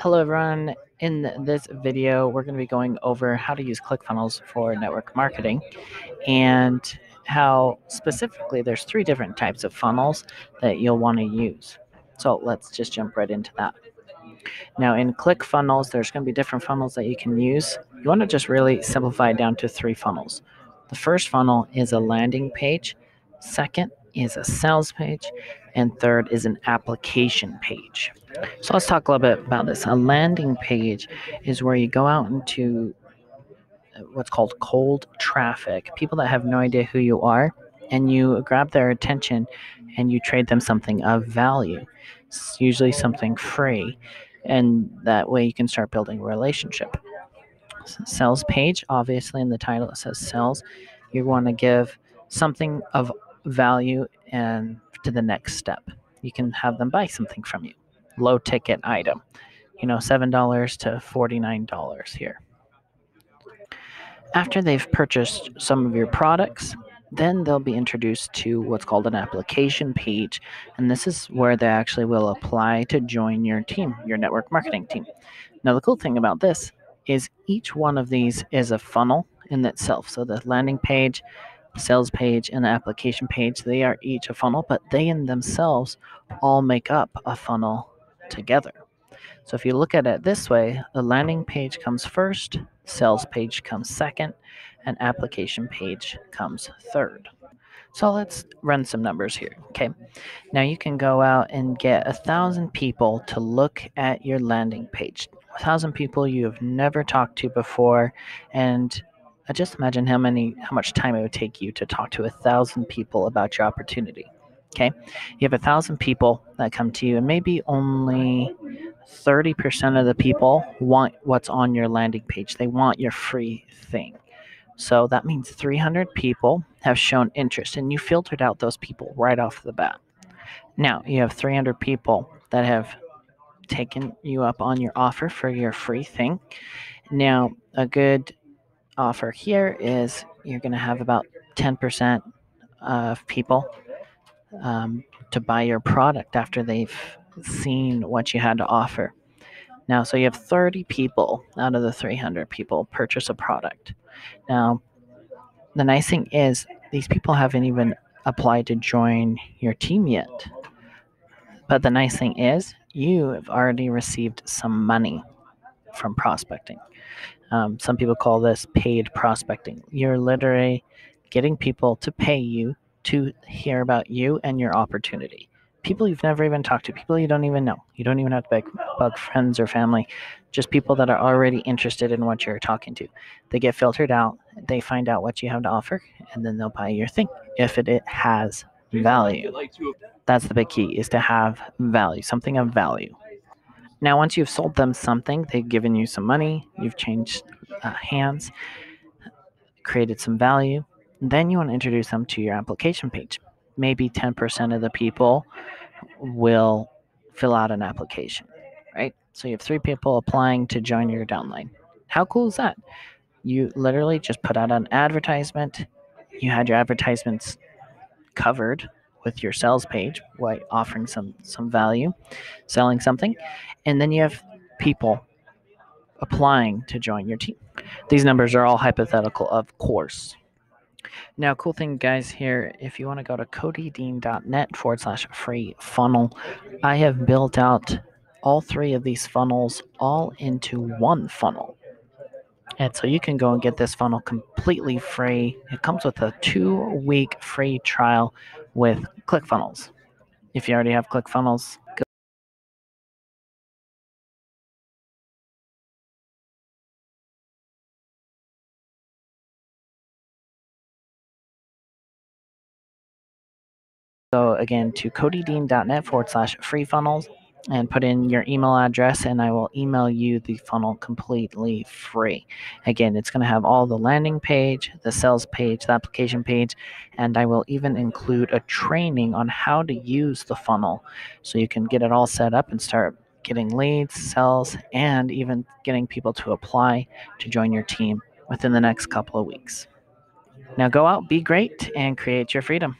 Hello everyone. In this video, we're going to be going over how to use ClickFunnels for network marketing and how specifically there's three different types of funnels that you'll want to use. So let's just jump right into that. Now in ClickFunnels, there's going to be different funnels that you can use. You want to just really simplify it down to three funnels. The first funnel is a landing page. Second is a sales page, and third is an application page. So let's talk a little bit about this. A landing page is where you go out into uh, what's called cold traffic, people that have no idea who you are, and you grab their attention and you trade them something of value. It's usually something free, and that way you can start building a relationship. Sales page, obviously in the title it says sales. You want to give something of value and to the next step. You can have them buy something from you. Low ticket item. You know, $7 to $49 here. After they've purchased some of your products, then they'll be introduced to what's called an application page. And this is where they actually will apply to join your team, your network marketing team. Now, the cool thing about this is each one of these is a funnel in itself. So the landing page, sales page and the application page, they are each a funnel, but they in themselves all make up a funnel together. So if you look at it this way, the landing page comes first, sales page comes second, and application page comes third. So let's run some numbers here. Okay. Now you can go out and get a thousand people to look at your landing page. A thousand people you have never talked to before, and just imagine how many how much time it would take you to talk to a thousand people about your opportunity okay? You have a thousand people that come to you and maybe only 30% of the people want what's on your landing page. They want your free thing. So that means 300 people have shown interest and you filtered out those people right off the bat. Now you have 300 people that have taken you up on your offer for your free thing. Now a good offer here is you're going to have about 10% of people um, to buy your product after they've seen what you had to offer. Now, so you have 30 people out of the 300 people purchase a product. Now, the nice thing is these people haven't even applied to join your team yet. But the nice thing is you have already received some money from prospecting. Um, some people call this paid prospecting. You're literally getting people to pay you to hear about you and your opportunity. People you've never even talked to, people you don't even know. You don't even have to beg bug friends or family, just people that are already interested in what you're talking to. They get filtered out, they find out what you have to offer, and then they'll buy your thing if it, it has value. That's the big key is to have value, something of value. Now, once you've sold them something, they've given you some money, you've changed uh, hands, created some value, then you want to introduce them to your application page. Maybe 10% of the people will fill out an application, right? So you have three people applying to join your downline. How cool is that? You literally just put out an advertisement, you had your advertisements covered with your sales page by offering some some value, selling something, and then you have people applying to join your team. These numbers are all hypothetical, of course. Now, cool thing, guys, here, if you want to go to codydean.net forward slash free funnel, I have built out all three of these funnels all into one funnel. And so you can go and get this funnel completely free. It comes with a two week free trial with ClickFunnels. If you already have ClickFunnels, Go again to codydean.net forward slash free funnels and put in your email address and I will email you the funnel completely free. Again, it's going to have all the landing page, the sales page, the application page, and I will even include a training on how to use the funnel so you can get it all set up and start getting leads, sales, and even getting people to apply to join your team within the next couple of weeks. Now go out, be great, and create your freedom.